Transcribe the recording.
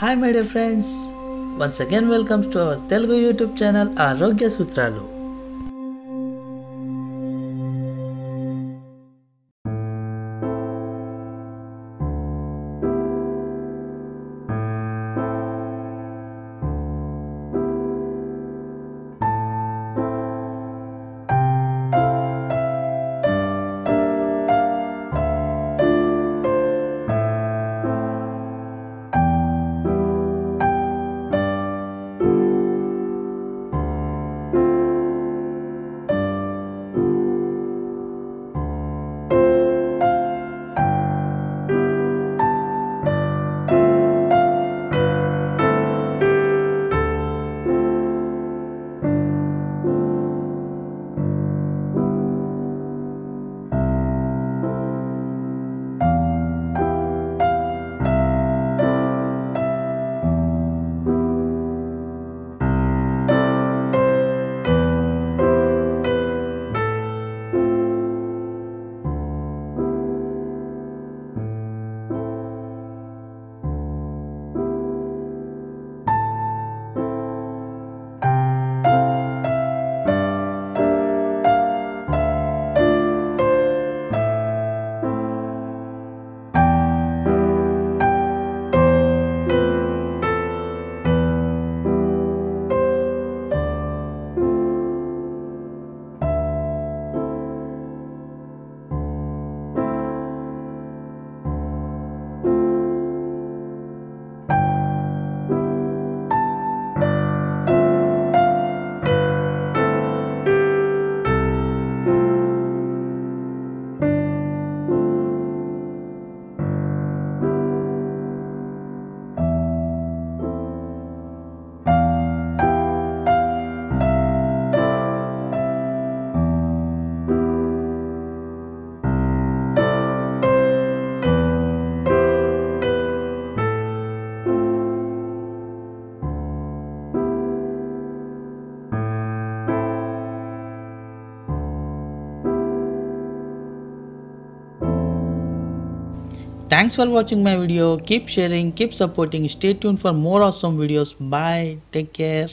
Hi my dear friends once again welcomes to our Telugu YouTube channel Arogya Sutralu Thanks for watching my video. Keep sharing, keep supporting. Stay tuned for more awesome videos. Bye. Take care.